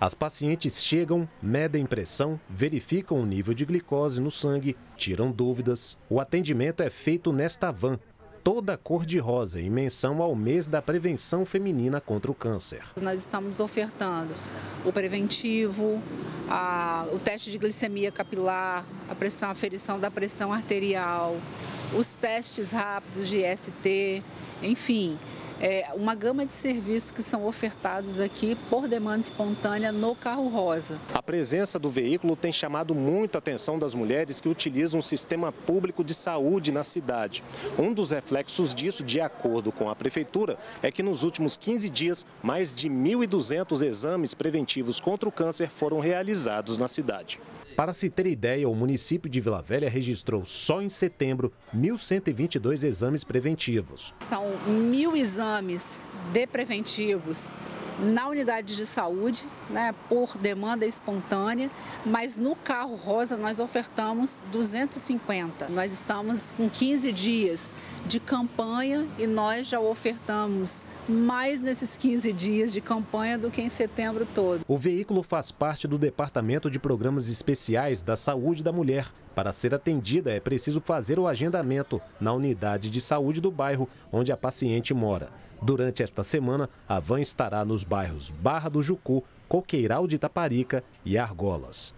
As pacientes chegam, medem pressão, verificam o nível de glicose no sangue, tiram dúvidas. O atendimento é feito nesta van, toda cor-de-rosa, em menção ao mês da prevenção feminina contra o câncer. Nós estamos ofertando o preventivo, a, o teste de glicemia capilar, a pressão, aferição da pressão arterial, os testes rápidos de ST, enfim, é, uma gama de serviços que são ofertados aqui por demanda espontânea no carro rosa. A presença do veículo tem chamado muita atenção das mulheres que utilizam o sistema público de saúde na cidade. Um dos reflexos disso, de acordo com a prefeitura, é que nos últimos 15 dias, mais de 1.200 exames preventivos contra o câncer foram realizados na cidade. Para se ter ideia, o município de Vila Velha registrou só em setembro 1.122 exames preventivos. São mil exames de preventivos na unidade de saúde, né, por demanda espontânea, mas no carro rosa nós ofertamos 250. Nós estamos com 15 dias de campanha e nós já ofertamos mais nesses 15 dias de campanha do que em setembro todo. O veículo faz parte do Departamento de Programas Especiais da Saúde da Mulher. Para ser atendida, é preciso fazer o agendamento na unidade de saúde do bairro onde a paciente mora. Durante esta semana, a van estará nos bairros Barra do Jucu, Coqueiral de Itaparica e Argolas.